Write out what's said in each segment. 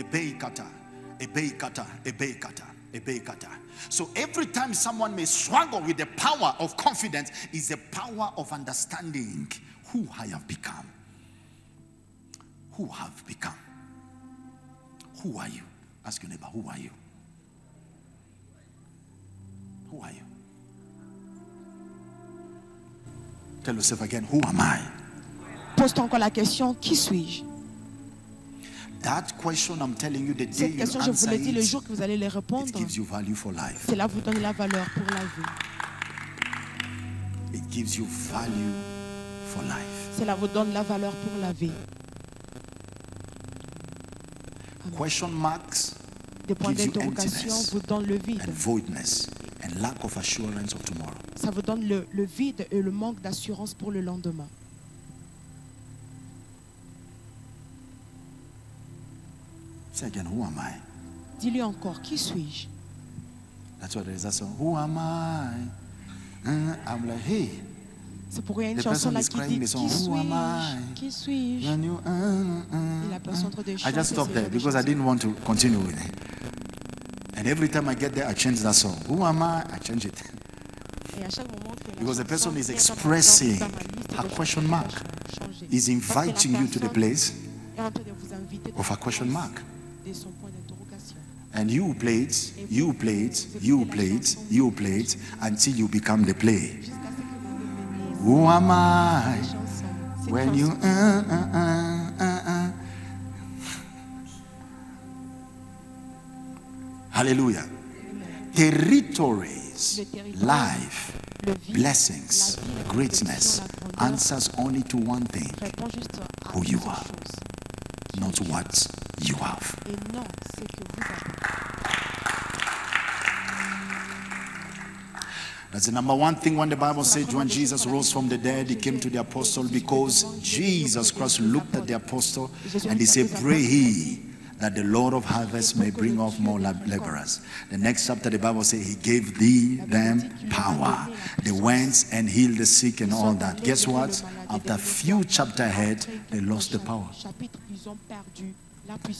Ebei kata, ebei kata, ebei kata, ebei kata. So every time someone may struggle with the power of confidence, is the power of understanding who I have become. Who have become. Who are you? Ask your neighbor, who are you? Who are you? Tell yourself again, who am I? Pose-toi encore la question, qui suis-je That question I'm telling you, the day Cette you question, je vous l'ai dit, le jour que vous allez les it répondre, gives you value for life. cela vous donne la valeur pour la vie. It gives you value for life. Cela vous donne la valeur pour la vie. Question marks Des points d'interrogation vous donnent le vide. and voidness and lack of assurance of tomorrow. Ça vous donne le, le vide et le manque d'assurance pour le lendemain. Say again, who am I? Dis-lui encore, qui suis-je That's what there is that song. Who am I? Uh, I'm like, hey, C'est pourquoi il y a une The chanson person là is qui crying dit the song, Qui Who am I? suis-je Qui suis-je you, uh, uh, Et la personne en train I just stopped there because I didn't want to continue with it. And every time I get there, I change that song. Who am I? I change it. Et à chaque moment que la Because the person is vient dans ma- expressing dans ma liste de her question mark. Is Parce que la inviting you to the place est en train de vous inviter of a question mark. Place de son point d'interrogation. And you play it, you play it, you play it, you play it until you become the play. Jusqu'à ce que vous deveniez Who am I? cette chanson. Cette When you, uh, uh, uh, uh, uh. Hallelujah. Territories, life, blessings, la vie, la greatness bénédiction, la grandeur, answers only to one thing répond juste à Who you are. Not what you have. Et non, c'est que vous avez. That's the number one thing when the Bible says when Jesus rose from the dead, he came to the apostle because Jesus Christ looked at the apostle and he said, Pray he that the Lord of harvest may bring off more laborers. The next chapter, the Bible says, He gave thee them power. They went and healed the sick and all that. Guess what? After a few chapter ahead, they lost the power.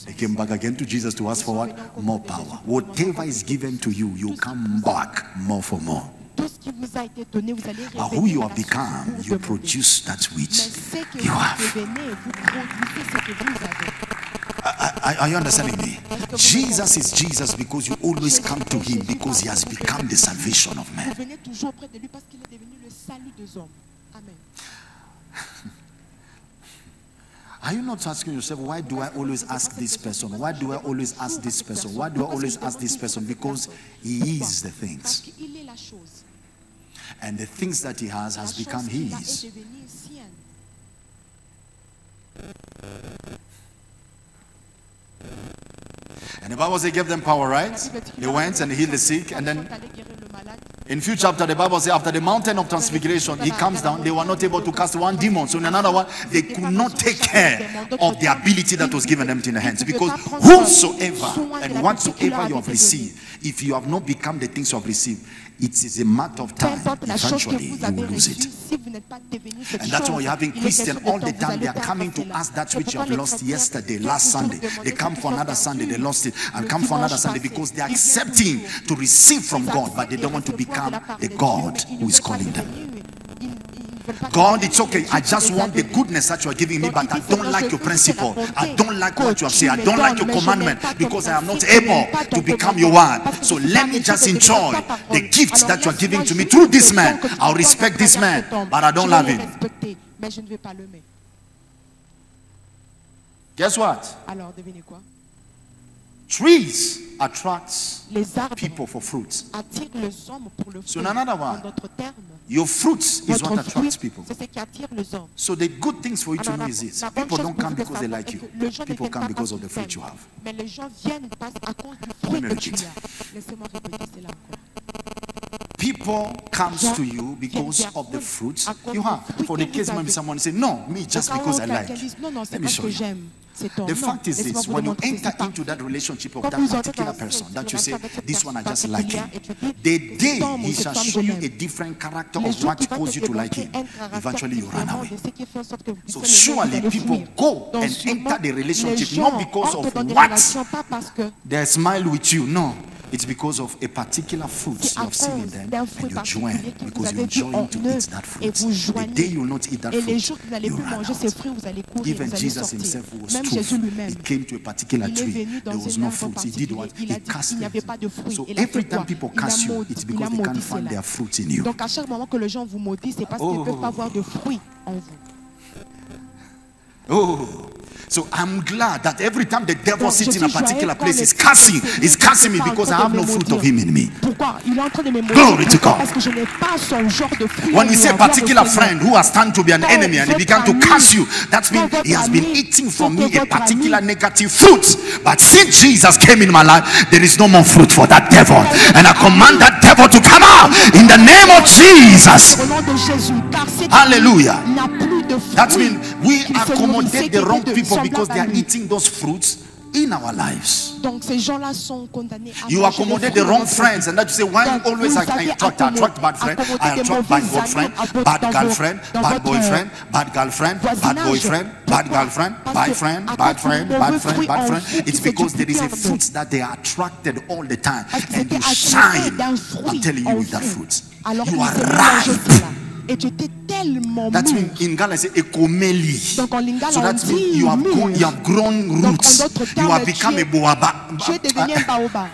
They came back again to Jesus to ask for what? More power. Whatever is given to you, you come back more for more. But who you have become, you produce that which you have. Devenez, vous produisez ce que vous avez. Are, you understanding me? Jesus is Jesus because you always come to him because he has become the salvation of man. venez toujours près de lui parce qu'il est devenu le salut des hommes. Amen. Are you not asking yourself, why do I always ask this person? Why do I always ask this person? Why do I always ask this person? Because he is the things. qu'il est la chose. And the things that he has has become qu'il a est his. And the Bible says he gave them power, right? They went and healed the sick. And then in few chapter, the Bible says after the mountain of transfiguration, he comes down. They were not able to cast one demon. So in another one, they could not take care of the ability that was given them in the hands. Because whosoever and whatsoever you have received, if you have not become the things you have received, it is a matter of time. importe la chose que Eventually, you will lose it. si vous n'êtes pas devenu cette And that's why you're having Christians all the time. They are coming to ask that which you have lost yesterday, last Sunday. They come for another Sunday, they lost it, and come for another Sunday because they are accepting to receive from God, but they don't want to become the God who is calling them. devenir- ils- ils ne veulent pas God, it's okay. I just want the goodness that you are giving me, but I don't like your veux que c'est la principle. I don't like what you have said. I don't like your commandment because I am not able to become your word. So let me like that you are giving to me through this man. I am not principe, je n'aime able pas So in another commandement, your one. parce que So the good things for you to know is this. People don't come because they like you. People come because of the People comes to you because of the fruits. You have. For the case, maybe someone say, no, me just because I like. Let me show you. The fact is this, when you enter into that relationship of that particular person, that you say, this one I just like him, the day he shall show you a different character of what caused you to like him, eventually you run away. So surely people go and enter the relationship not because of what? they smile with you, no. It's because of a particular fruit you have seen in them and you join because you join to eat that fruit. The day you will not eat that fruit, you run. Even Jesus himself was truth. He came to a particular tree. There was no fruit. He did what? He cast it. So every time people cast you, it's because they can't find their fruit in you. Donc à chaque moment que les gens vous maudissent, c'est parce qu'ils ne peuvent oh. pas de fruits en vous. Oh. So I'm glad that every time the devil sits in a particular place, he's cursing, he's cursing me because I have no fruit of him in me. Glory to God. When you say a particular friend who has turned to be an enemy and he began to curse you, that means he has been eating from me a particular negative fruit. But since Jesus came in my life, there is no more fruit for that devil. And I command that devil to come out in the name of Jesus. Hallelujah. That means we accommodate the wrong people because they are eating those fruits in our lives. Donc ces gens-là sont condamnés à You accommodate the wrong friends and that you say why you always I attract, attract bad friend, I attract bad boyfriend, bad girlfriend, bad boyfriend, bad girlfriend, bad boyfriend, bad girlfriend, bad friend, bad friend, bad friend, bad friend. It's because there is a fruit that they are attracted all the time and you shine. I'm telling you with that fruit. You are ripe. Et tu étais tellement That in Ghana, ekomeli. Donc en Lingala, So on that you have, grown, you have grown en roots. You have become tu a boaba. devenu un baobab.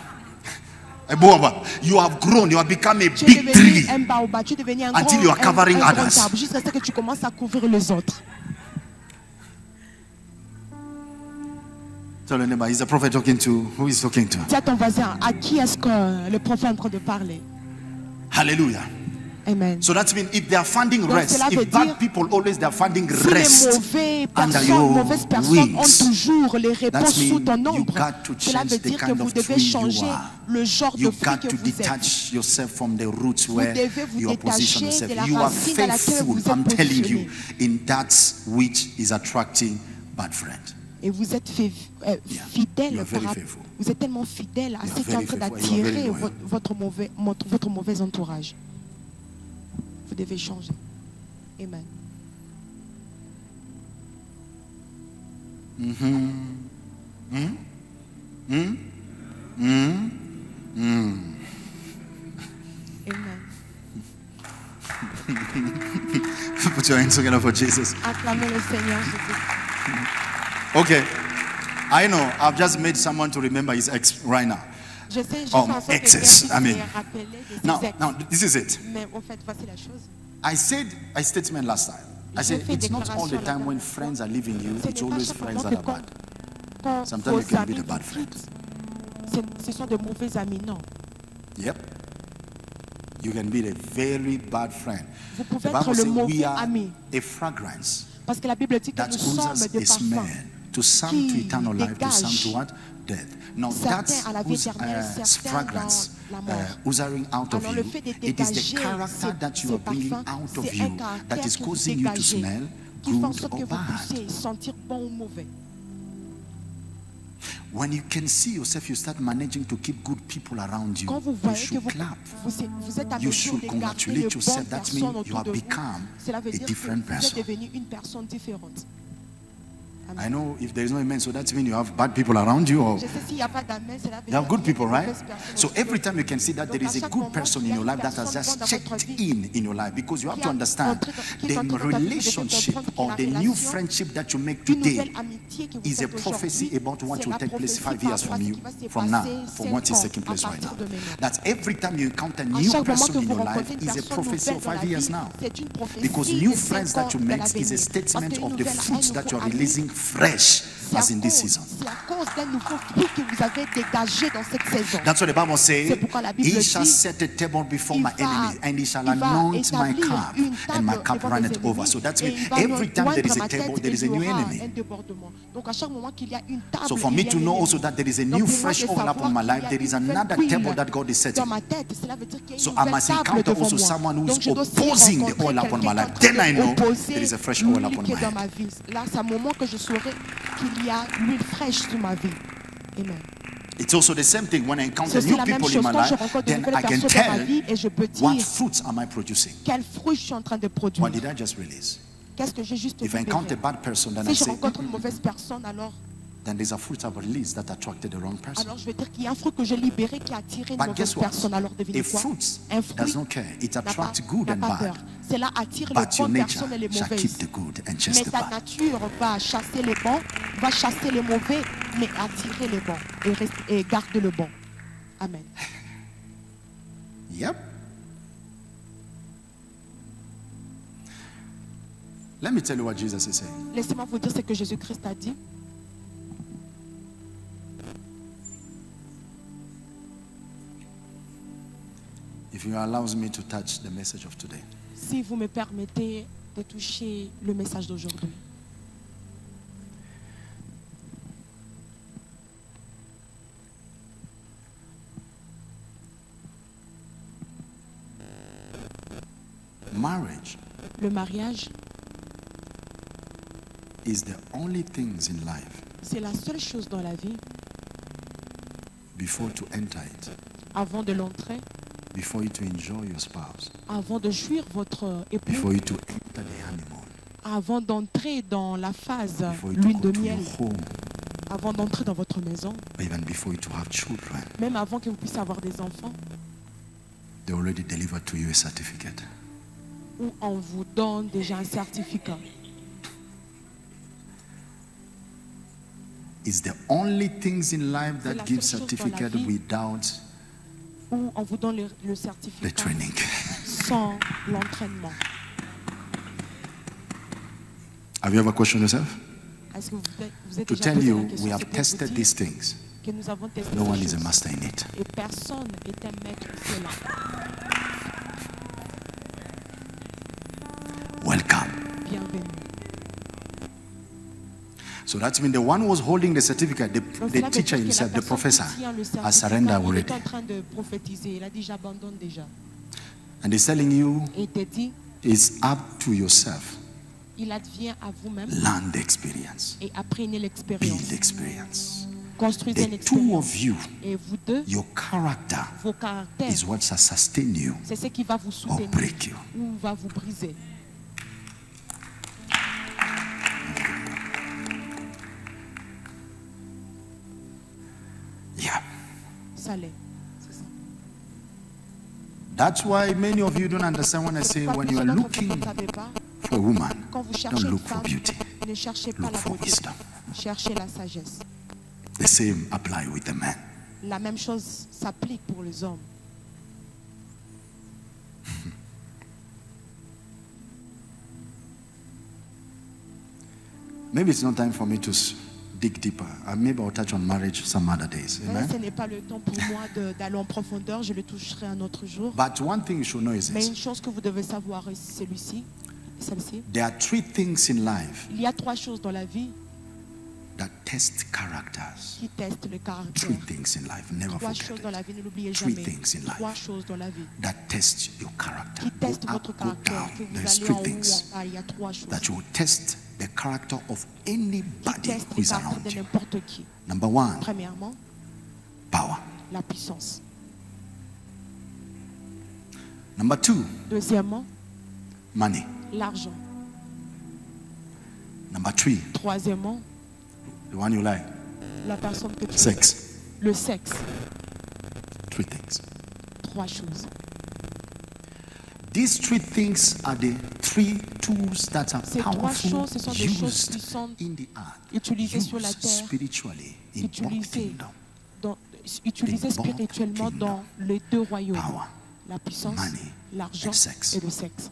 You have grown, you have become a Tu big tree. Until you are covering others. tu à couvrir les autres. Tell your neighbor, is the prophet talking to? Who is talking to? Ton à qui est-ce que le prophète est en train de parler? Hallelujah. So that means if they are finding Donc rest, if bad people always are finding rest sous ton cela veut dire que vous devez changer le genre de vous the roots where devez vous you are détacher de la you racine à laquelle vous I'm positionné. You, in that which is attracting bad friend. Et vous êtes euh, à ce qui est en train d'attirer votre mauvais entourage. Vous devez changer. Amen. Mm -hmm. Mm -hmm. Mm -hmm. Amen. Put your hands together for Jésus. Okay. I know I've just made someone to remember his ex right now on excess. mean, Now, now, this is it. I said a statement last time. I said it's not all the time when friends are leaving you, it's always friends that are bad. Sometimes you can be the bad friend. Yep. You can be a very bad friend. the Bible says we are a fragrance. Parce que la Bible dit que nous sommes des parfums. To some to eternal life, to some to what? Death. No, that's uh, fragrance uh, oozing out of you. It is the character that you are bringing out of you that is causing you to smell good or bad. When you can see yourself, you start managing to keep good people around you. You should clap. You should congratulate yourself. That means you have become a different person. I know if there is no amen, so that means you have bad people around you or you have good people, right? So every time you can see that there is a good person in your life that has just checked in in your life because you have to understand the relationship or the new friendship that you make today is a prophecy about what will take place five years from you, from now, from what is taking place right now. That every time you encounter a new person in your life is a prophecy of five years now. because new friends that you make is a statement of the fruits that you are releasing fresh as in this season. C'est à cause d'un nouveau fruit que vous avez dégagé dans cette saison. That's what the Bible says. C'est pourquoi la Bible he. Shall set a table before my enemy, and he shall anoint my cup, and my cup runneth over. So that's means every time there is a table, there is a new enemy. Donc à chaque moment qu'il y a une table, so for me to know also that there is a new fresh oil upon my life, there is another table that God is setting. So I must encounter also someone who is opposing the oil upon my life. Then I know there is a fresh oil upon my head. Là, c'est moment qu'il y a l'huile fraîche sur ma vie. Amen. It's also the same thing when I C'est encounter new la même people in chose my quand je life, then I can personnes dans ma tell vie et je peux what dire fruits am I producing. quels fruits je suis en train de produire. What did I just release? Qu'est-ce que j'ai juste If I encounter a bad person, then I je say, rencontre une mauvaise personne, alors, then there's a fruit I've released that attracted the wrong person. alors je vais dire qu'il y a un fruit que j'ai libéré qui a attiré une mauvaise personne. Alors devinez quoi? fruit Un does fruit not care. It attracts good and bad. peur. Cela attire les But bonnes personnes et les shall mauvaises. keep the good and Mais chase the ta bad. nature va chasser les bons, va chasser les mauvais, mais attirer les bons et, reste- et garde le bon. Amen. Yep. Let me tell you what Jesus is saying. Laissez-moi vous dire ce que Jésus-Christ a dit. If you allows me to touch the message of today, Si vous me permettez de toucher le message d'aujourd'hui. marriage Le mariage, is the only things in life c'est la seule chose dans la vie, before to enter it, avant de l'entrer, before you to enjoy your spouse, avant de jouir votre époux, before you to enter the honeymoon, avant d'entrer dans la phase lune de miel, home, avant d'entrer dans votre maison, even before you to have children, même avant que vous puissiez avoir des enfants, they already delivered to you a certificate. où on vous donne déjà un certificat. It's the only things in life that give certificate without Où on vous donne le, le the certificat training. sans l'entraînement. Have you ever questioned yourself? Est-ce que vous êtes, vous êtes To déjà tell posé la you, question? we have tested these things. que nous avons testé No ces one is a choses. master in it. Et personne n'est un maître de cela. So that means the one who was holding the certificate, the, Donc, the teacher himself, the professor, has surrendered already. est en train de prophétiser. Il a dit j'abandonne déjà. And he's telling you Et il te dit it's up to yourself. il advient à vous-même Learn the experience. et apprenez l'expérience. Build experience. Construisez The two of you, Et vous deux, your character vos caractères, is what shall sustain you c'est ce qui va vous or break you. ou va vous briser. Ça l'est. C'est ça. That's why many of you don't understand when I say when you are plusieurs d'entre vous looking pas, eh for a woman, don't look for beauty. ne cherchez pas Look for wisdom. cherchez la sagesse. The same apply with the man. La même chose s'applique pour les hommes. Maybe it's not time for me to dig deeper. And maybe I'll touch on marriage some other days. Amen. ce n'est pas le temps pour moi d'aller en profondeur, je le toucherai un autre jour. But one thing you should know is Mais this. une chose que vous devez savoir euh, est celui-ci, celle-ci. There are three things in life Il y a trois choses dans la vie that test characters. qui testent le caractère. Three things in life. Never Trois forget choses dans la vie, ne l'oubliez Three things in life. Trois choses dans la vie That test your character. qui testent votre caractère. Que vous There's allez three en things ou en bas, il y a trois choses that you will test the character of anybody who is around you. qui. Number one, Premièrement, power. la puissance. Number two, Deuxièmement, money. l'argent. Number three, Troisièmement, the one you like, la personne que tu sex. Le sexe. Three things. Trois choses. These three things are the three tools that are Ces powerful, choses, ce sont des choses used in the earth, utilisées sur la used terre, spiritually in both kingdom. dans, utilisées spirituellement dans les deux royaumes. Power, La puissance, l'argent et le sexe.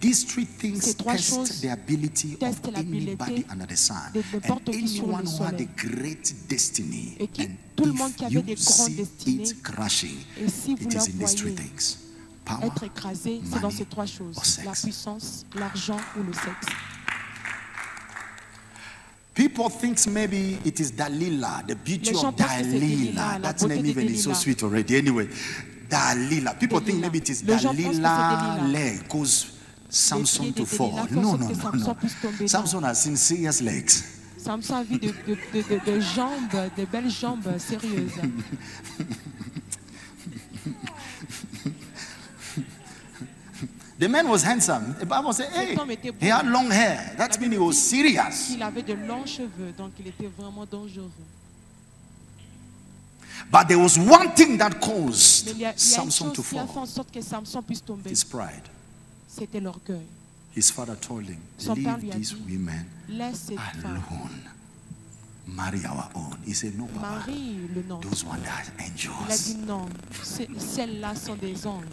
These three things Ces trois test choses the ability of testent l'habileté anybody under the sun. de n'importe And qui sur le anyone who had a soleil. great destiny. Et qui- and tout le monde qui avait you des grandes see destinées, it crashing, et si vous it la in these three voyez Être écrasé, c'est dans ces trois choses. La puissance, l'argent ou le sexe. People think maybe it is Dalila, the beauty Les gens of Dalila. la That beauté name de even is so sweet already. Anyway, Dalila. People think Delilah. maybe it is Dalila leg cause Samson to fall. No, no, no, no. Samson has seen serious legs. Samson a vu de, de- de- de- de jambes, de belles jambes sérieuses. The man was handsome. The Bible said, hey, Cet homme était he had beau. long hair. That means he was serious. Il avait de longs cheveux, donc il était vraiment dangereux. But there was one thing that Mais caused a, Samson chose to fall his pride. C'était l'orgueil. His father told him, Son Leave these women alone. Marry our own. He said, No, Papa. Marie, le nom. Those ones are Il a angels. dit non. Celles-là sont des anges.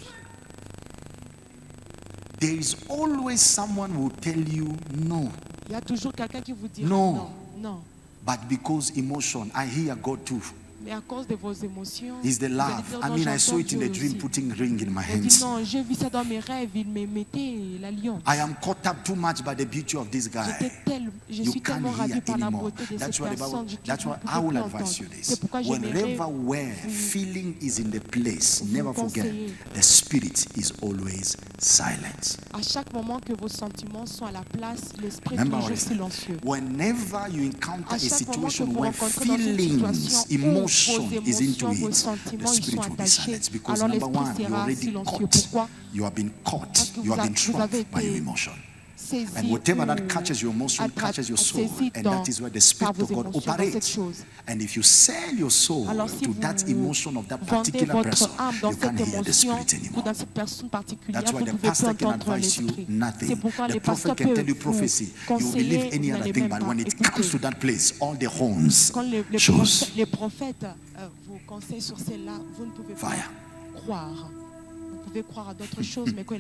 There is always someone who will tell you no. Il y a toujours quelqu'un qui vous dit Non. non. Non. But because emotion, I hear God too. Mais à cause de vos émotions, Is the love. I mean, I saw it in a dream putting ring in my hands. non, j'ai vu ça dans mes rêves, il me mettait l'alliance. I am caught up too much by the beauty of this guy. You can't hear anymore. That's why. Bible, that's why I will advise you this. C'est pourquoi j'aimerais Whenever where feeling is in the place, never forget the spirit is always silent. à chaque moment que vos sentiments sont à la place, l'esprit est Remember toujours what I said. Whenever you encounter a chaque moment que situation where rencontrez dans une feelings, où emotion is into it, the spirit will be because number one, you already caught, you have been caught, you have been trapped by your emotion. And whatever that catches your emotion catches your soul. And that is where the Spirit of God operates. And if you sell your soul to that emotion of that particular person, you can't hear the Spirit anymore. That's why the pastor can advise you nothing. The prophet can tell you prophecy. You believe any other thing, but when it comes to that place, all the horns shows. Fire. Vous pouvez croire à d'autres hmm, hmm, choses, hmm. mais quand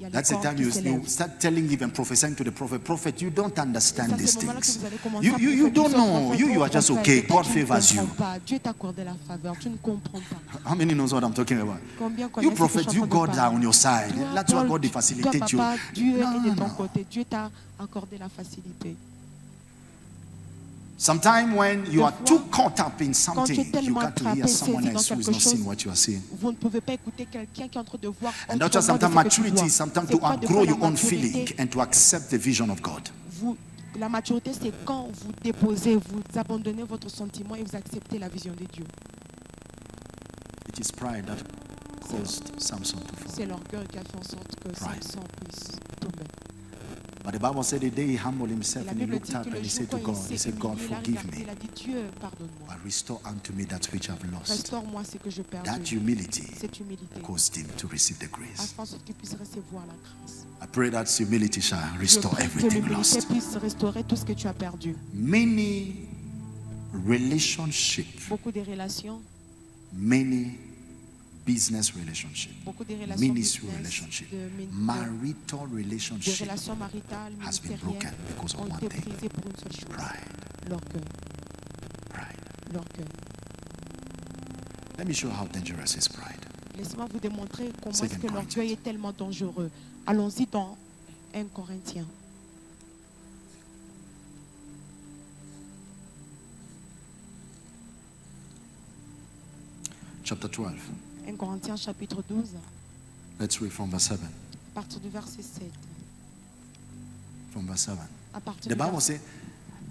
That's the time you, you start telling, even prophesying to the prophet, prophet, you don't understand these le moment-là que things. vous allez commencer You, you, you don't know. You, you are just okay. God favors you. comprends pas. Dieu t'a accordé la faveur. Tu ne comprends pas. How many knows what I'm talking about? You connaissent ce que je prophet, you God are on your side. That's why God facilitates you. No, ton no. Sometimes when you are too caught up in something, you to hear someone else who is not seeing what you are seeing. Vous ne pouvez pas écouter quelqu'un qui est en train de voir And that's why sometimes maturity is sometimes to outgrow your own maturité, feeling and to accept the vision of God. vous- la maturité, c'est quand vous déposez, vous abandonnez votre sentiment et vous acceptez la vision de Dieu. It is pride that caused Samson to fall. C'est l'orgueil qui a fait en sorte que. Samson puisse tomber. But the Bible said the day he humbled himself and he looked up and he said to God, he said, God, humilié, il a forgive me, a dit Dieu, pardonne-moi. but restore unto me that which I've lost. Restaure-moi ce que je perds. That humility caused him to receive the grace. fait en sorte qu'il puisse recevoir la grâce. I pray that humility shall restore everything lost. puisse restaurer tout ce que tu as perdu. Many relationships, Beaucoup de relations, many business relationship, ministry relationship, marital relationship has been broken because of one thing pride. Pride. Let me show how dangerous is pride. Laissez-moi vous démontrer comment est-ce que est tellement dangereux. Allons-y dans 1 Corinthiens. Chapter 12. 1 Corinthiens chapitre 12, Let's read from verse 7. à partir du verset 7. From verse 7. À partir The Bible says,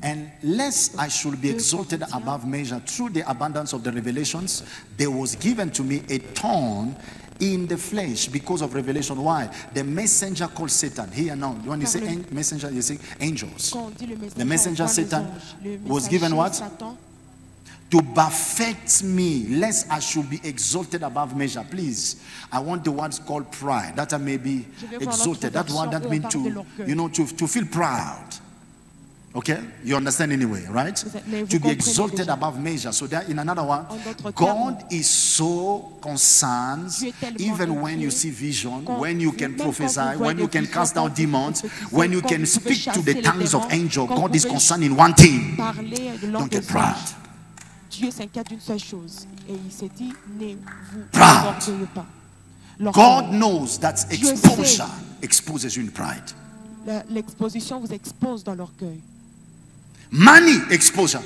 And lest I should be exalted above measure through the abundance of the revelations, there was given to me a thorn in the flesh because of revelation. Why? The messenger called Satan. Here now, when you say Par le- an- messenger, you say angels. Quand on dit le messenger, The messenger on voit les Satan was given what? To perfect me, lest I should be exalted above measure. Please, I want the words called pride. That I may be Je vais voir exalted. That word that means to, you know, to, to feel proud. Okay? You understand anyway, right? Vous êtes- mais vous To be exalted above measure. So that in another one, God is so concerned Dieu est tellement even when you see vision, when you can prophesy, when you can cast out demons, when you can speak to the tongues of angels. God is concerned in one thing. parler de langue Don't get proud. Dieu s'inquiète d'une seule chose. Et il s'est dit, ne vous orgueillez pas. God knows that exposure exposes une pride. L'exposition vous expose dans l'orgueil. Money exposure.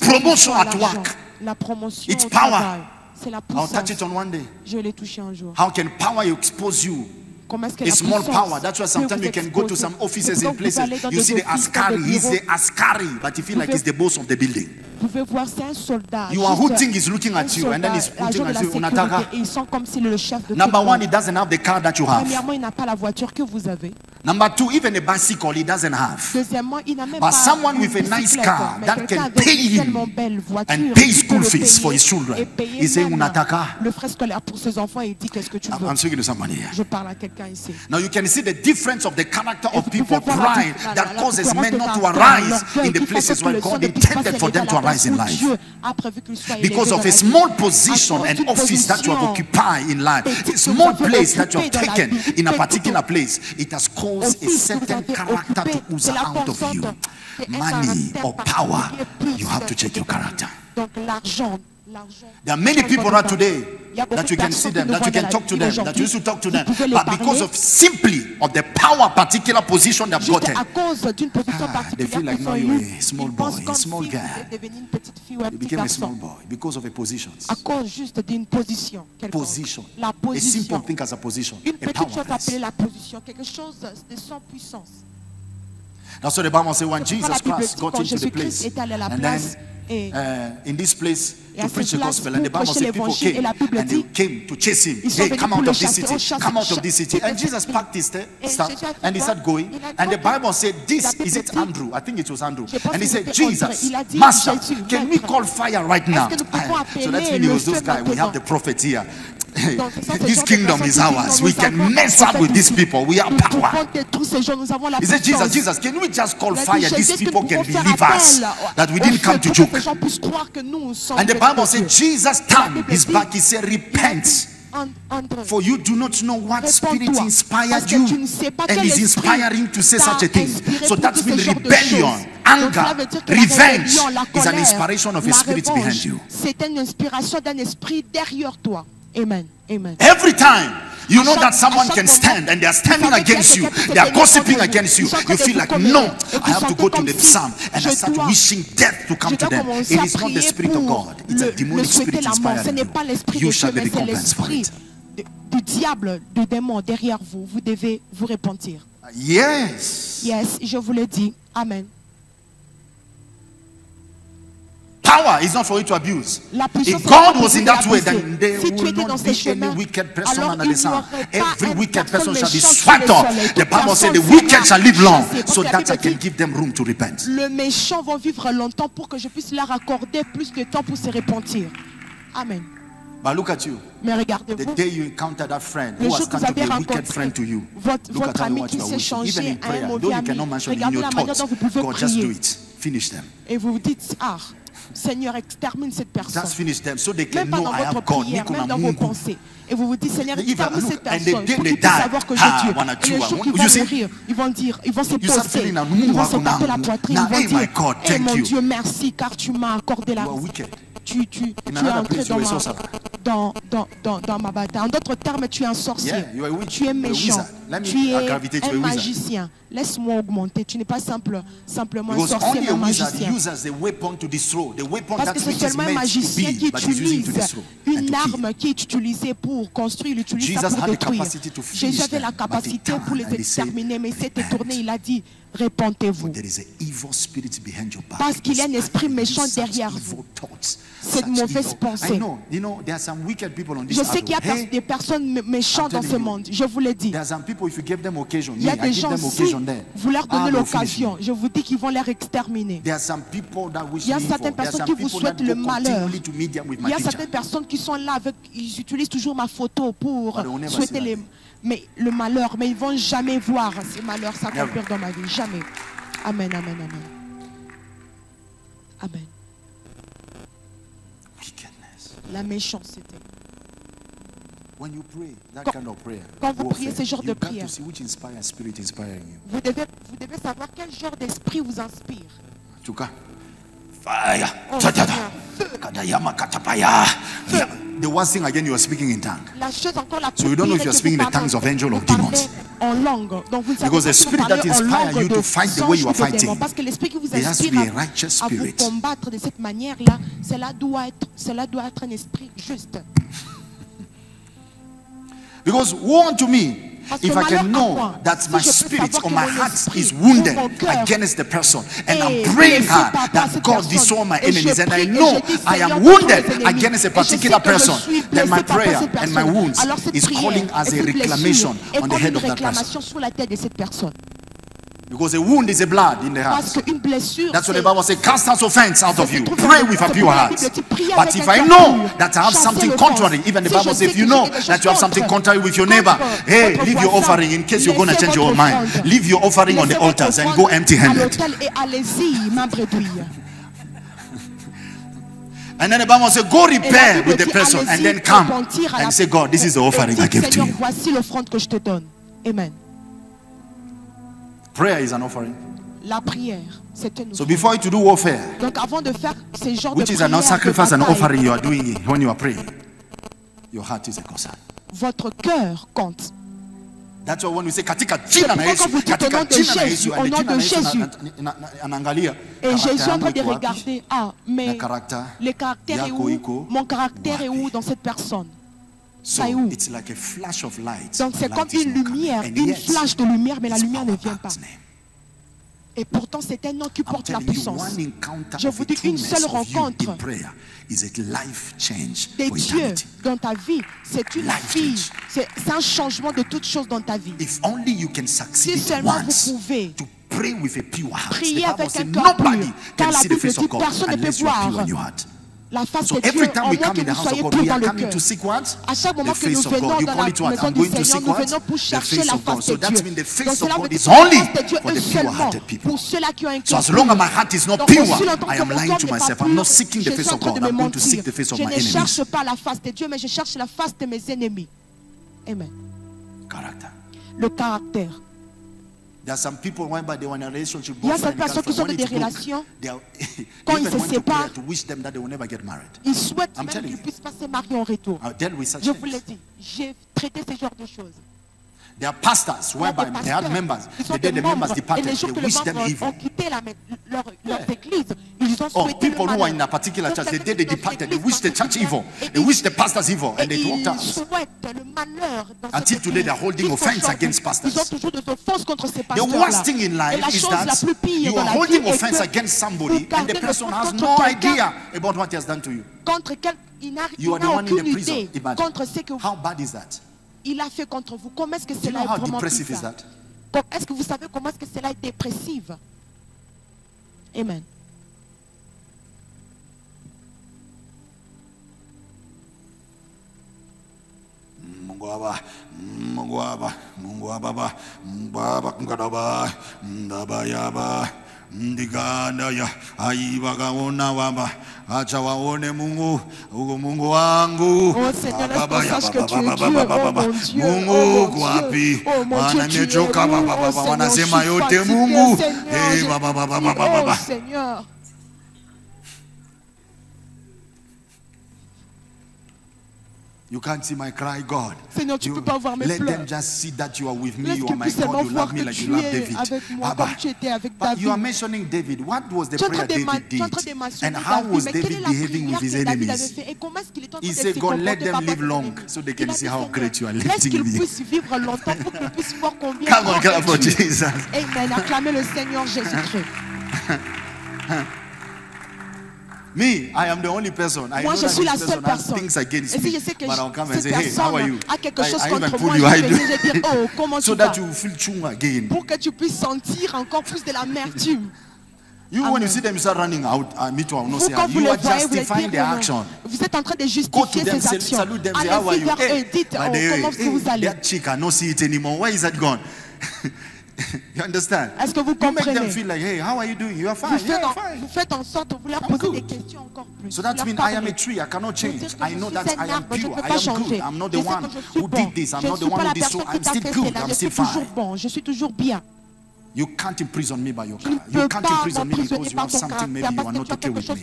Promotion at work. La promotion It's power. C'est la puissance. I'll touch it on one day. Je l'ai touché un jour. How can power expose you? Comment a small power. That's why sometimes you can go to some offices and places. You see the askari, he's the askari, but you feel like he's the boss of the building. Vous pouvez voir, c'est un soldat. You are who he's is looking at you and then he's pointing at you. Unataka. Ils sont comme si le chef de Number one, he doesn't have the car that you have. Premièrement, il n'a pas la voiture que vous avez. Number two, even a bicycle he doesn't have. Deuxièmement, il n'a même But pas someone with a nice car that can pay him and pay school fees for his children. He say unataka. Le frais scolaire pour ses enfants, il dit qu'est-ce que tu veux. I'm speaking to somebody here. Je parle à quelqu'un ici. Now you can see the difference of the character of people pride that causes men not to arise in the places where God intended for them to arise in life. Because of a small position and office that you have occupied in life, a small place that you have taken in a particular place, it has caused a certain character to ooze out of you. Money or power, you have to check your character. There are many people right today that you can see them, that you can talk to them, that you used to talk to them, but because of simply of the power, particular position they've gotten, ah, they feel like now you a small boy, a small guy. You became a small boy because of a position. Position. A simple thing as a position. A power. That's what the Bible says when Jesus Christ got into the place, and then in this place to preach the gospel. And the Bible says people came and they came to chase him. Hey, come out of this city. Come out of this city. And Jesus packed his stuff and he started going. And the Bible said, this is it Andrew. I think it was Andrew. And he said, Jesus, Master, can we call fire right now? So that's when he was those guys. We have the prophet here. this kingdom is ours. We can mess up with these people. We have power. He said, Jesus, Jesus, can we just call fire? These people can believe us that we didn't come to joke que les gens puissent croire que nous, sommes. And the Bible says Jesus turned his back. He said, "Repent." For you do not know what spirit inspired you and is inspiring to say such a thing. So that means rebellion, anger, revenge is an inspiration of a spirit behind you. C'est une inspiration d'un esprit derrière toi. Amen. Amen. Every time you know that someone can stand and they are standing against you, they are gossiping against you, you feel like, no, I have to go to the psalm and I start wishing death to come to them. It is not the spirit of God, it's a demonic spirit inspired. You shall be recompensed for it. Du diable, du démon derrière vous, vous devez vous repentir. Yes. Yes, je vous le dis. Amen. power is not for you to abuse. If God was in that way, then there wicked person shall be swept. The Bible said the wicked shall live long so that I can give them room to repent. Le méchant vont vivre longtemps pour que je puisse leur accorder plus de temps pour se repentir. Amen. But look at you. Mais regardez-vous. The day you encounter that friend who has turned to be a wicked friend to you. Votre, look votre ami qui s'est changé Even in prayer, un mauvais Regardez in la manière dont vous pouvez God. Just do it. Finish them. Et vous vous dites, ah, Seigneur, extermine cette personne. Just finish them. So they can même know dans I have God. Prière, même dans vos pensées et vous vous dites, Seigneur, parmi ces personnes, pour qu'ils puissent savoir que je Dieu. Et le jour qu'ils vont mourir, ils vont dire, ils vont se poser, ils vont se taper la poitrine, ils vont dire, eh mon Dieu, merci, car tu m'as accordé la tu, tu, es entré dans ma, dans, dans, dans, ma bataille. En d'autres termes, tu es un sorcier. Tu es méchant. Tu es un magicien. Laisse-moi augmenter. Tu n'es pas simple, simplement un sorcier, magicien. Parce que c'est seulement un magicien qui utilise une arme qui est utilisée pour pour construire, il utilise Jesus ça pour détruire. Jésus avait la capacité pour les exterminer, mais s'est détourné, il a dit, répandez-vous. Parce qu'il y a un esprit méchant derrière vous. Cette mauvaise pensée. Je sais qu'il y a des personnes méchantes dans ce monde. Je vous le dis. Il y a des gens, si vous leur donnez l'occasion, je vous dis qu'ils vont les exterminer. Il y a certaines personnes qui vous souhaitent le malheur. Il y a certaines personnes qui sont là avec, ils utilisent toujours ma photo pour souhaiter le malheur, mais ils ne vont jamais voir ce malheur s'accomplir dans ma vie. Jamais. Amen, amen, amen. Amen. La méchanceté. Quand, vous priez ce genre de prière, vous devez, vous devez savoir quel genre d'esprit vous inspire. En tout cas, The worst thing again, you are speaking in tongue. So you don't know if you are speaking in the tongues of angel or demons. Because the spirit that inspires you to fight the way you are fighting, it has to be a righteous spirit. Because woe unto me if I can know that my spirit or my heart is wounded against the person, and I'm praying hard that God destroy my enemies, and I know I am wounded against a particular person, then my prayer and my wounds is calling as a reclamation on the head of that person. Because a wound is a blood in the heart. That's what the Bible says. Cast out offense out of you. Pray with a pure heart. But if I know that I have something contrary, even the Bible says, if you know that you have something contrary with your neighbor, hey, leave your offering in case you're going to change your mind. Leave your offering on the altars and go empty handed. And then the Bible says, Go repair with the person and then come and say, God, this is the offering I give to you. Amen. Prayer is an offering. La prière, c'est une. So before you do warfare, Donc avant de faire ces genres which de is an sacrifice and offering you are doing when you are praying, your heart is a concern. Votre cœur compte. That's why when we say katika au nom de Jésus. Et Jésus en train de regarder, ah, mais Mon caractère est où dans cette personne? Donc c'est comme une lumière, une flash de lumière, mais la lumière ne vient pas. Et pourtant, c'est un nom qui porte la puissance. Je vous dis, une seule rencontre des dieux dans ta vie, c'est une vie, c'est un changement de toutes choses dans ta vie. si seulement vous pouvez prier avec un cœur pur, car la Bible dit, personne ne peut voir la face so de Dieu. À chaque moment que nous venons dans la maison du Seigneur, nous venons pour chercher la face de Dieu. Donc cela veut dire face Dieu est seulement pour ceux-là qui ont un cœur pur. Donc aussi longtemps que mon cœur n'est pas pur, je. Je ne cherche pas la face de Dieu, mais je cherche la face de mes ennemis. Amen. Le caractère. Il y a certaines personnes qui sont dans des relations. Quand ils se séparent, ils souhaitent qu'ils ne puissent pas se marier en retour. Je vous l'ai dit, j'ai traité ce genre de choses. There are pastors whereby they had members. The day the members departed, they wished them evil. Ont quitté la, leur, leur église, Or oh, people who are in a particular church, the day they departed, they wished the church evil, they wished the pastors evil, and they walked out. Until today, they're holding offense against pastors. The worst thing in life is that you are holding offense against somebody, and the person has no idea about what he has done to you. You are the one in the prison. Imagine. How bad is that? il a fait contre vous. Comment est-ce que cela est vraiment Est-ce que vous savez comment est-ce que cela est dépressive? Amen. Mungu Baba, Mungu Baba, Mungu Baba, Baba, Mkadaba, Mdaba Yaba, Mdiganda ya aiba kaona wamba, acha waone Mungu, uko Mungu wangu, Baba ya Baba, Baba, Baba, Mungu uko wapi? Maana Baba, Baba, wanasema yote Mungu, eh Baba, Baba, Baba, Baba, Baba, You can't see my cry, God. Seigneur, tu ne peux pas voir mes let pleurs. Them just see that you are with me, you are my God, you love me like you love David. Avec moi, Abba. Comme tu étais avec But you are mentioning David. What was the prayer David did? And how was David behaving with his enemies? He said, God, let them live long so they can see how great you are lifting me. Come on, clap for Jesus. Amen. Acclamez le Seigneur Jésus-Christ. Me, I am the only person. I moi, je suis la seule personne. Et si je sais que me, je, cette hey, personne a quelque chose contre moi, you, je vais dire, oh, comment tu? Pour que tu puisses sentir encore plus de l'amertume. You, Amen. when you see them start running out, uh, me too, I. You are justifying their. Vous êtes en train de justifier ces actions. Salute them, say, how are dites, oh, comment hey, vous allez? Is that gone? you understand? Est-ce que vous comprenez? Vous, faites, en, sorte de poser des questions encore plus. So that means I am a tree, I cannot change. I know that I am pure, I am changer. good. I'm not the one who did this, I'm je not the one who did so. I'm still good, I'm still fine. Je suis toujours bon, je suis toujours bien. You can't imprison me by your car. You can't imprison me because you have something maybe you are not okay with me.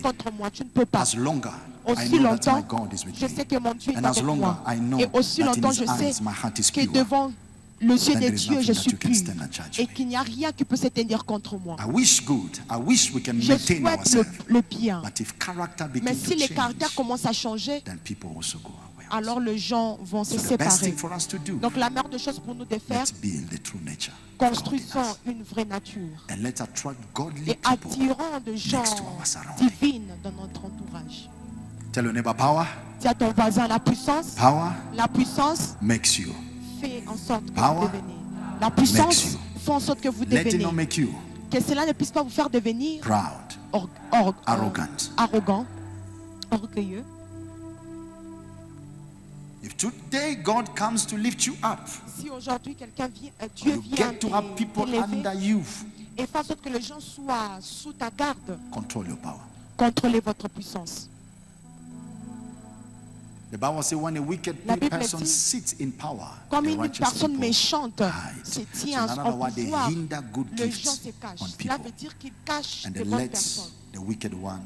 As longer aussi longtemps, je que mon Dieu est avec moi. Et aussi longtemps, je sais que devant le Dieu des dieux, je suis pur. Et qu'il n'y a rien qui peut se contre moi. Je souhaite le, bien. Mais si les caractères commencent à changer, alors les gens vont se séparer. Donc la meilleure chose pour nous de faire, construisons une vraie nature. Et attirons des gens divines dans notre entourage. Tell your neighbor power. Dis ton voisin la puissance. Power la puissance makes you fait en sorte que Power vous devenez. La puissance fait en sorte que vous not make you Que cela ne puisse pas vous faire devenir proud, or- or- arrogant. arrogant, orgueilleux. If today God comes to lift you up, Si aujourd'hui quelqu'un vient, euh, Dieu you vient get to have people under you. et fait en sorte que les gens soient sous ta garde, Control your power. contrôlez votre puissance. The Bible says when a wicked person dit, sits in power, Comme une righteous personne méchante se tient en pouvoir, hinder good les gens gifts se cachent. on Cela people veut dire qu'ils cachent bonnes personnes. the wicked one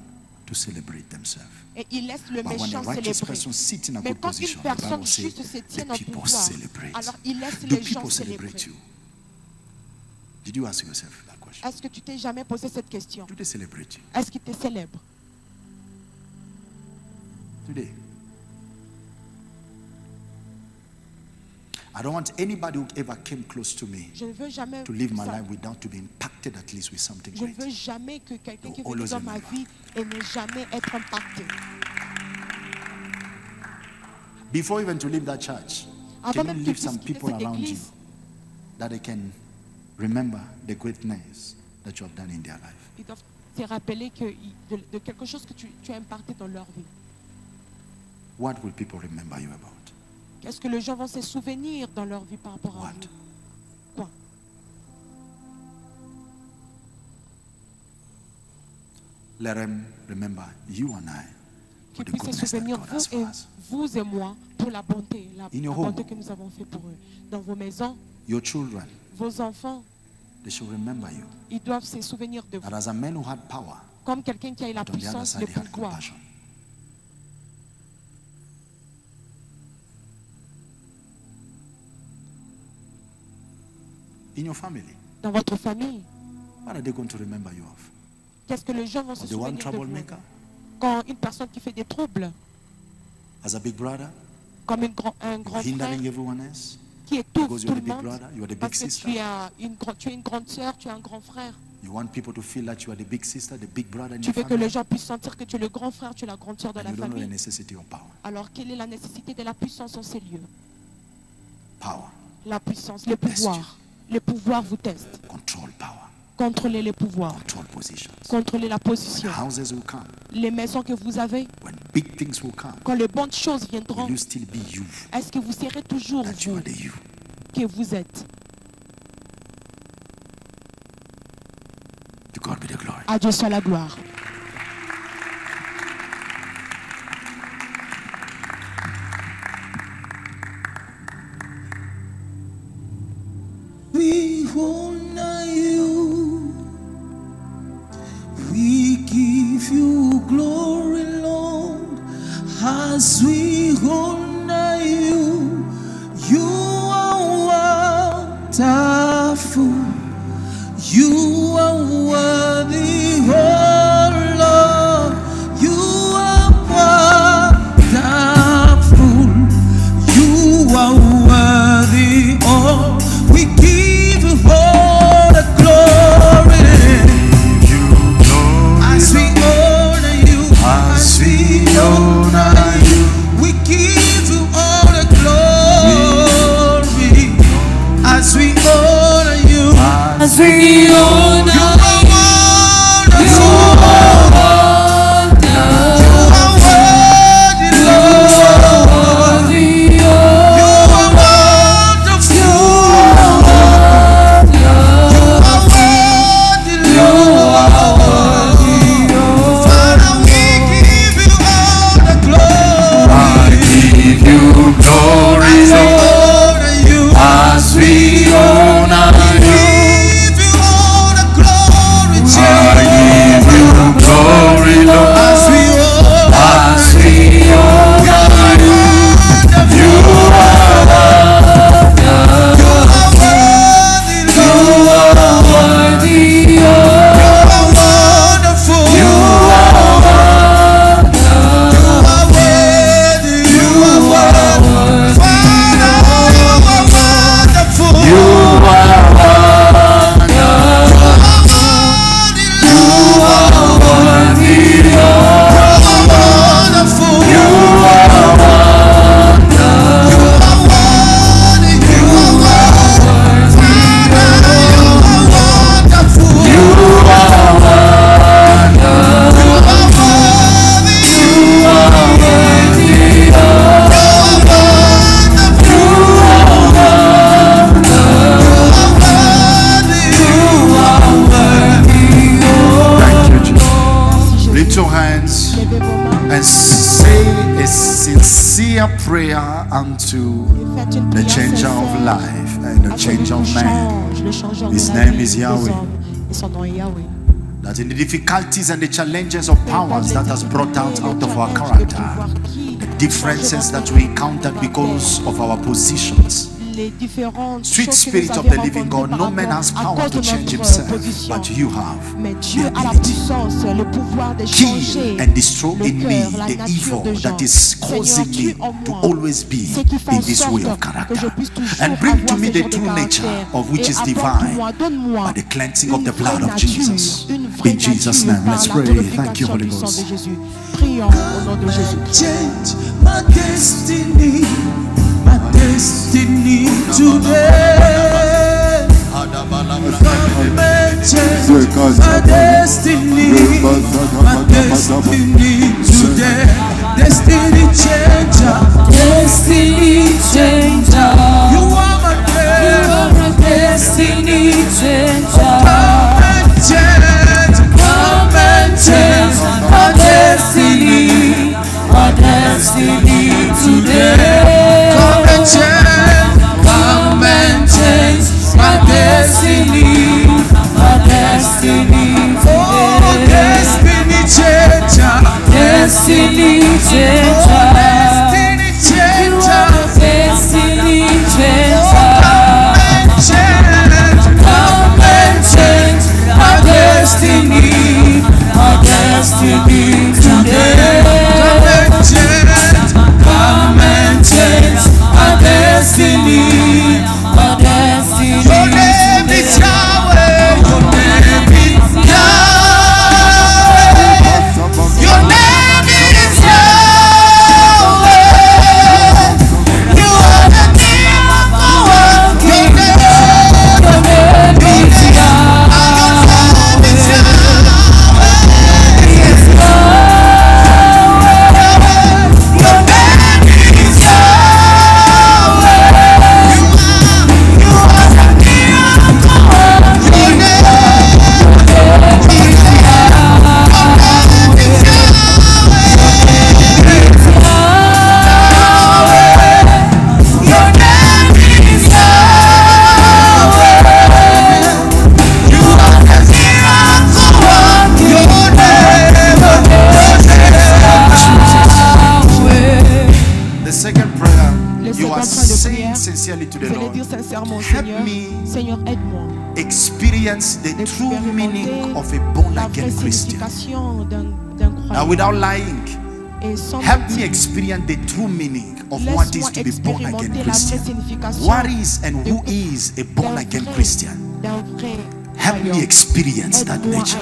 to celebrate themselves. Et ils laissent le But when a méchant righteous célébrer. person sits in a Mais good quand une position, the personne Bible says juste se tient en people pouvoir, celebrate. alors il laisse Do les gens célébrer. Did you ask yourself that question? Est-ce que tu t'es jamais posé cette question? Do they celebrate you? Est-ce qu'ils te célèbrent? Today? I don't want anybody who ever came close to me Je ne veux jamais to live my life without to be impacted at least with something Je great. veux jamais que quelqu'un qui est You'll venu always dans ma vie et ne jamais être impacté. Before even to leave that church, Avant can you leave some people around you that they can remember the greatness that you have done in their life? ils doivent rappeler que, de, de quelque chose que tu, tu as dans leur vie. What will people remember you about? Qu'est-ce que les gens vont se souvenir dans leur vie par rapport à What? vous Quoi? Let them remember you and I Qu'ils puissent se souvenir, vous et, vous et moi, pour la bonté, la, la bonté home. que nous avons fait pour eux. Dans vos maisons, Your children, vos enfants, they should remember you. ils doivent se souvenir de vous. That as a man who had power, Comme quelqu'un qui a eu la puissance, le pouvoir. compassion. In your family, Dans votre famille, what are they going to remember you of? qu'est-ce que les gens vont se souvenir de vous? Quand une personne qui fait des troubles, As a big brother, comme une grand- un grand frère hindering everyone else? qui étouffe Because tout le the big monde, brother, you are the big parce que tu, as une, grand- tu es une grande sœur, tu es un grand frère. You want people to feel that you are the big sister, the big brother in Tu veux que les gens puissent sentir que tu es le grand frère, tu es la grande sœur de And la know the famille. necessity of power. Alors quelle est la nécessité de la puissance en ces lieux? Power. La puissance, le pouvoir. Le pouvoir vous teste. Control power. Contrôlez les pouvoirs. Control positions. Contrôlez la position. Houses will come. Les maisons que vous avez, When big things will come, quand les bonnes choses viendront, will you still be you? est-ce que vous serez toujours That you vous are the you. que vous êtes? To God be the glory. À Dieu soit la gloire. Unto Et faites une the changer of life and the à celui change of man. change, le changeur His name is Yahweh. hommes. Et son nom est Yahweh. That in the difficulties and the challenges of powers that has brought out out of our character, the differences that we encountered because of our positions. Les différentes Sweet choses que nous of the living God, no man has power to change himself, but you have Mais the Dieu a la puissance, le pouvoir de Kill changer and destroy in me the evil that is causing me to always be ce qui fait en in this way of character. And bring to me the true nature of which is divine by the cleansing of the blood of Jesus. In Jesus' name, let's pray. Thank you, Holy Ghost. Prions au nom de Jésus. change my destiny, destiny today. Come and change my destiny, my destiny today. Destiny changer, Destiny changer. you are my You are a destiny changer. Come and change, come and change my destiny, Our destiny today. Oh, destiny changer, Destiny. Born-again Christian. signification d'un d'un Now, without lying, help me experience the true meaning of what is to be born again Christian. What is and who is a born-again Christian? Help me experience that nature.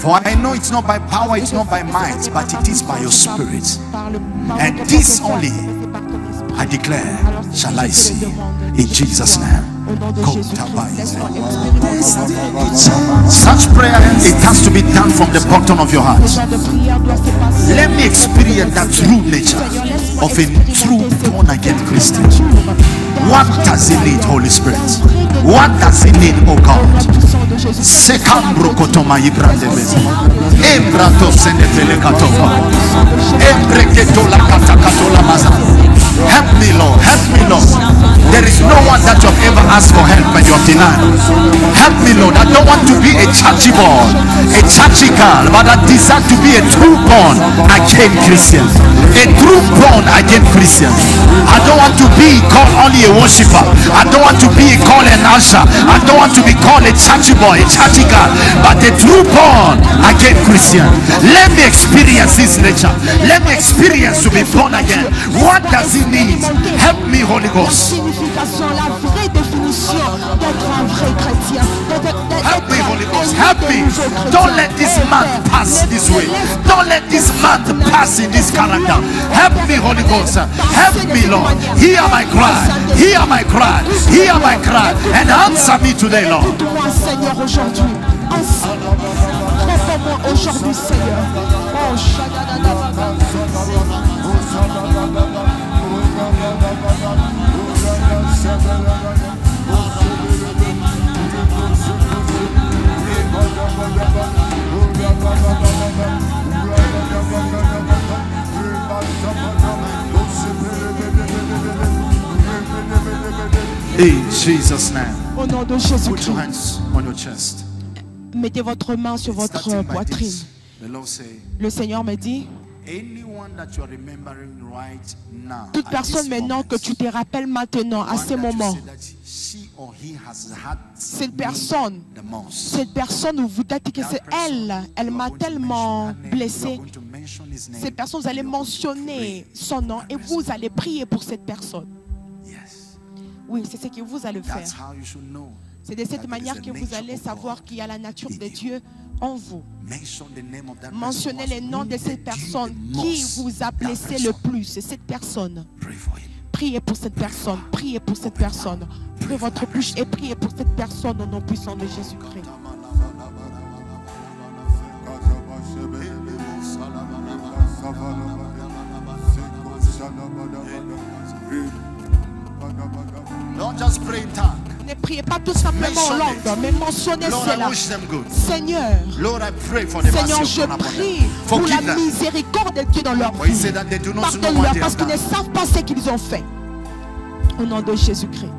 For I know it's not by power, it's not by might, but it is by your spirit. Par le- par And this only c'est par ton esprit. I declare, shall I see in Jesus' name. Au nom de Jésus-Christ, Tabai. laisse-moi expérimenter la vraie Such prayer, it has to be done from the bottom of your heart. Ce genre de prière doit se passer. Let me experience that true nature of a true born again Christian. What does it need, Holy Spirit? d'un vrai délivré What does it need, oh God? puissant de Jésus. Sekambro kotoma ibrandebezi. Embrato senetele katoma. Embreketo la katakato maza. Help me, Lord. Help me, Lord. There is no one that you have ever asked for help and you have denied. Help me, Lord. I don't want to be a churchy boy, a churchy girl, but I desire to be a true born again Christian. A true born again Christian. I don't want to be called only a worshiper. I don't want to be called an usher. I don't want to be called a churchy boy, a churchy girl, but a true born again Christian. Let me experience this nature. Let me experience to be born again. What does it mean? Help me, Holy Ghost. Signification, la vraie définition d'être un vrai chrétien. Help me, Holy Ghost. Help me. Don't let this month pass this way. Don't let this month pass in this character. Help me, Holy Ghost. Help me, Lord. Hear my cry. Hear my cry. Hear my cry. And answer me today, Lord. Écoute-moi, Seigneur, aujourd'hui. Réponds-moi aujourd'hui, Seigneur. Oh, Jesus' name. Au nom de Put your Jésus-Christ. hands on your chest. Mettez votre main sur votre Starting by poitrine. this, the Lord say, Le Seigneur me dit, anyone that you are remembering right now, toute at personne this maintenant moment, que tu te rappelles maintenant, à one ce that you moment, say that she or he has had cette personne, the most. cette personne où vous dites que c'est elle, elle m'a tellement blessé. Cette personne, vous allez mentionner son nom et vous allez prier pour cette personne. Oui, c'est ce que vous allez faire. C'est de cette manière que vous allez savoir qu'il y a la nature de. Dieu en vous. Mentionnez les noms de wounded cette you personne the qui vous a blessé le plus? C'est cette personne. Priez pour cette personne. Priez pour cette personne. Ouvrez votre bouche et priez pour cette personne au nom puissant de Jésus-Christ. Ne priez pas tout simplement en langue, mais mentionnez cela. Seigneur, Seigneur, je prie pour la miséricorde de Dieu dans leur vie. Pardonne-leur parce qu'ils ne savent pas ce qu'ils ont fait. Au nom de Jésus-Christ.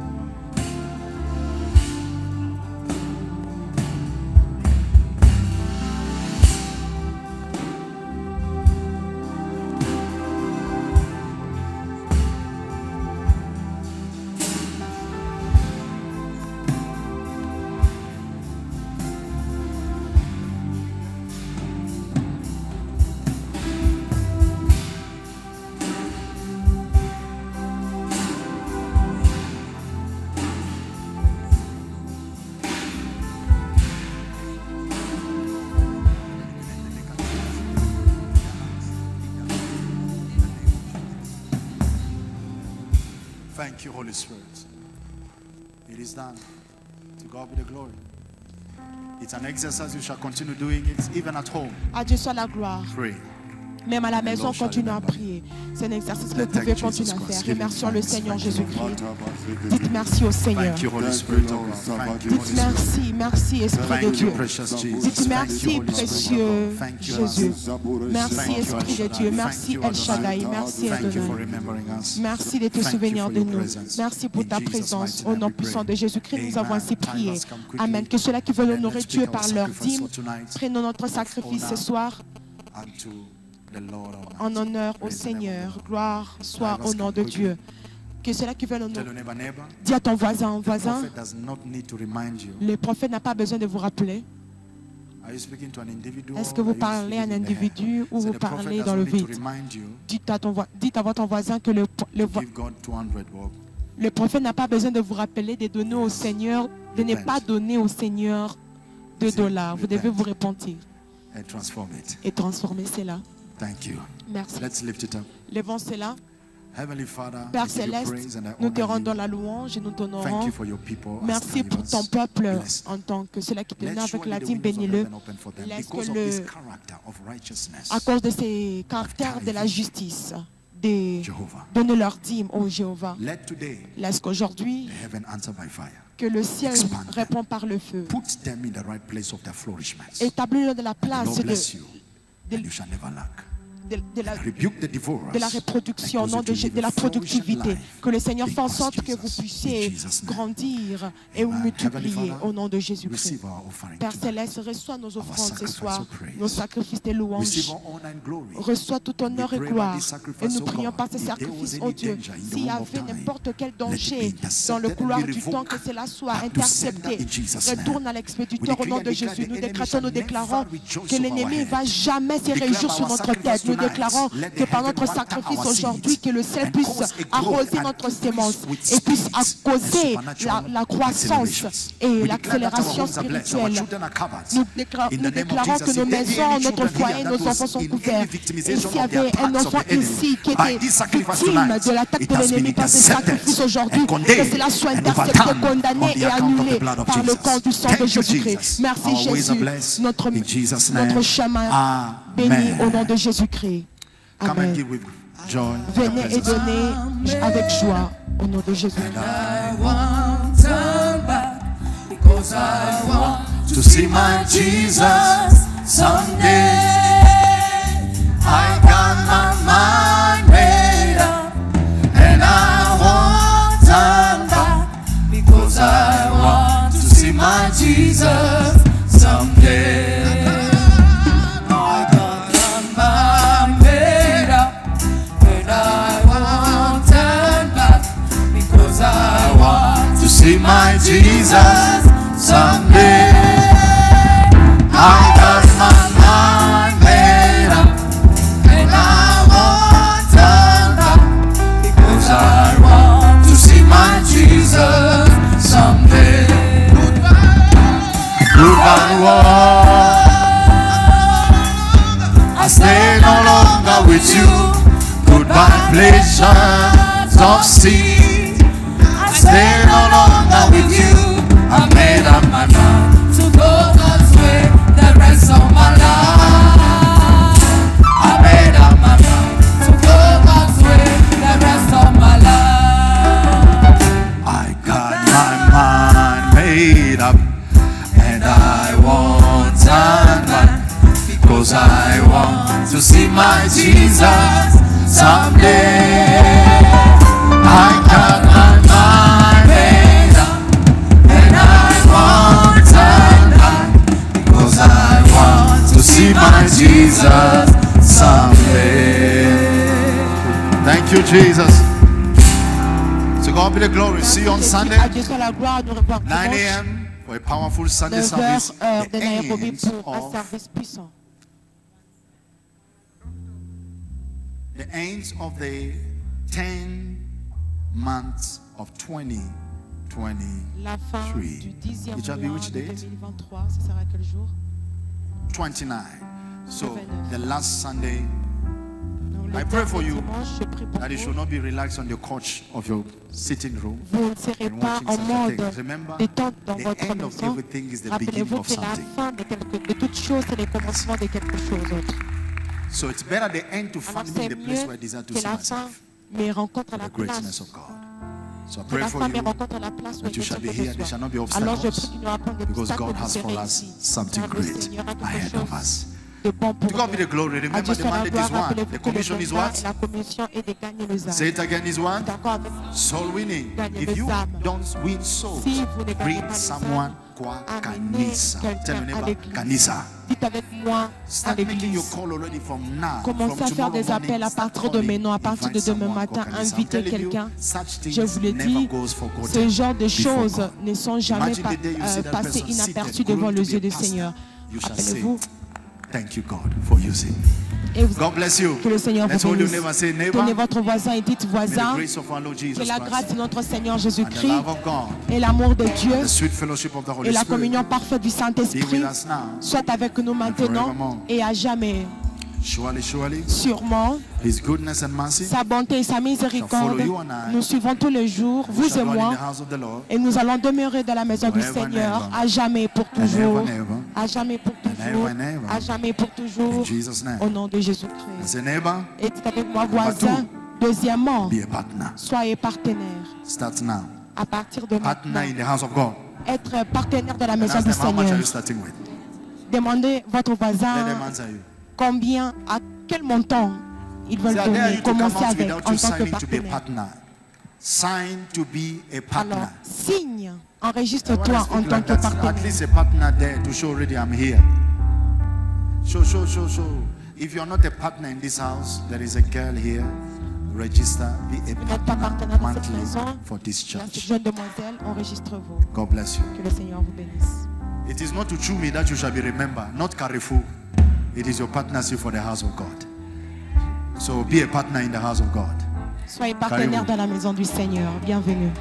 Thank you, Holy Spirit. It is done. To God be the glory. It's an exercise you shall continue doing it even at home. À Dieu soit la gloire. Pray. Même à la maison, continuons à prier. C'est un exercice que vous pouvez continuer à faire. Remercions le Seigneur Jésus-Christ. Dites merci au Seigneur. Dites merci, merci Esprit de Dieu. Dites merci précieux Jésus. Merci Esprit de Dieu. Merci El Shaddai. Merci Adonai. Merci de te souvenir de nous. Merci pour ta présence. Au nom puissant de Jésus-Christ, nous avons ainsi prié. Amen. Que ceux-là qui veulent honorer Dieu par leur dîme prennent notre sacrifice ce soir en honneur au Seigneur. Gloire soit au nom de Dieu. Que cela qui veut le nom. Dis à ton voisin, voisin. Le prophète n'a pas besoin de vous rappeler. Est-ce que vous parlez à un individu ou vous parlez dans le vide dites à, ton, à votre voisin que le, le, le prophète n'a pas besoin de vous rappeler de donner au Seigneur, de ne pas donner au Seigneur 2 dollars. Vous devez vous repentir et transformer cela. Merci. Let's. Levons cela. Père céleste, nous te rendons la louange et nous t'honorons. Merci pour ton peuple en tant que cela qui te vient avec la dîme, bénis-le. Laisse-le, à cause de ces caractères de la justice, de donner leur dîme au Jéhovah. Laisse qu'aujourd'hui, que le ciel répond par le feu. Établis-le de la place de, de, de, la, de la reproduction, non, de, de la productivité. Que le Seigneur fasse en sorte que vous puissiez grandir et vous multiplier au nom de Jésus-Christ. Père Céleste, reçois nos offrandes ce soir, nos sacrifices et louanges. Reçois tout honneur et gloire. Et nous prions par ces sacrifices, oh Dieu, s'il y avait n'importe quel danger dans le couloir du temps, que cela soit intercepté. Retourne à l'expéditeur au nom de Jésus. Nous décrétons, nous déclarons que l'ennemi ne va jamais se réjouir sur notre tête déclarons que par notre sacrifice aujourd'hui, que le ciel puisse arroser notre sémence et puisse causer la, croissance et l'accélération spirituelle. Nous, déclarons que nos maisons, notre foyer, nos enfants sont couverts. Et s'il y avait un enfant ici qui était victime de l'attaque de l'ennemi par ce sacrifice aujourd'hui, que cela soit intercepté, condamné et annulé par le corps du sang de Jésus-Christ. Merci Jésus, notre, notre chemin béni au nom de Jésus-Christ. sacré. Amen. Venez et donnez avec joie au nom de Jésus. to see my Jesus someday. I got my mind made up, and I want and back because I want to see my Jesus someday. I got my mind made up, and I won't turn back because I want to see my Jesus someday. Goodbye, world. I stay no longer with you. Goodbye, pleasures of sin. I stay no longer with you. I made up my mind. To go God's way the rest of my life. I made up my mind to go God's way the rest of my life. I got my mind made up, and I won't turn back because I want to see my Jesus someday. Jesus someday. Thank you, Jesus. To God be the glory. See you on Sunday. À Dieu soit la gloire, nous revoir 9 a.m. for a powerful Sunday service. Uh, the de end of, the end of the 10 months of 2020. La fin Three. du dixième It shall be which date? 2023, ce sera quel jour 29. So the last Sunday I pray for you dimanche, je prie pour that you should not be relaxed on the couch of your sitting room. Vous ne serez pas en mode. Remember, détente dans the votre end of maison. everything is the beginning Rappelez-vous of que la something. fin de, quelque, de toute chose, c'est le commencement de quelque chose d'autre. So it's better the end to find me the place where I desire to see myself. me rencontre à The la greatness place. of God. So I pray for you rencontre à la place où that you shall be here. There shall not be obstacles qu'il n'y aura pas because God has for us something great Seigneur a quelque ahead of us. de bons pour To give glory. Remember the mandate is one. The commission is what? La commission est de gagner les âmes. Say it again is one. Soul winning. If you don't win souls, bring someone kwa kanisa. Tell your neighbor, kanisa. Dites avec moi Start à l'église. Commencez à faire des appels à partir de maintenant, à partir de demain matin. Invitez quelqu'un. Je vous le dis, ce genre de choses ne sont jamais euh, passées inaperçues devant les yeux du Seigneur. Appelez-vous. Thank you, God, for using. God bless you. Que le Seigneur vous bénisse. Tenez votre voisin et dites voisin que la grâce de notre Seigneur Jésus-Christ et l'amour de Dieu et la communion parfaite du Saint-Esprit soient avec nous maintenant et à jamais. Surely, surely, Sûrement, His goodness and mercy sa bonté et sa miséricorde I. nous suivons tous les jours, vous et moi, Lord et nous allons demeurer dans la maison du Seigneur à jamais pour toujours, à jamais pour toujours, à jamais pour toujours, au nom de Jésus-Christ. Et dites avec moi, voisin, deuxièmement, soyez partenaire Start now. à partir de Partner maintenant. in the house of God. Être partenaire de la maison du Seigneur. Demandez votre voisin. Combien, à quel montant ils veulent donner. out avec en tant que partenaire. partner. Sign to be a partner. Alors, signe, enregistre-toi en tant que that. At partenaire. least a partner there to show already I'm here. Show, show, show, show. If you're not a partner in this house, there is a girl here. Register, be a partner partenaire monthly for this church. jeune demoiselle, enregistre-vous. God bless you. Que le Seigneur vous bénisse. It is not to chew me that you shall be remembered, not Carrefour. It is your partnership for the house of God. So be a partner in the house of God. Soyez partenaire dans la maison du Seigneur. Bienvenue.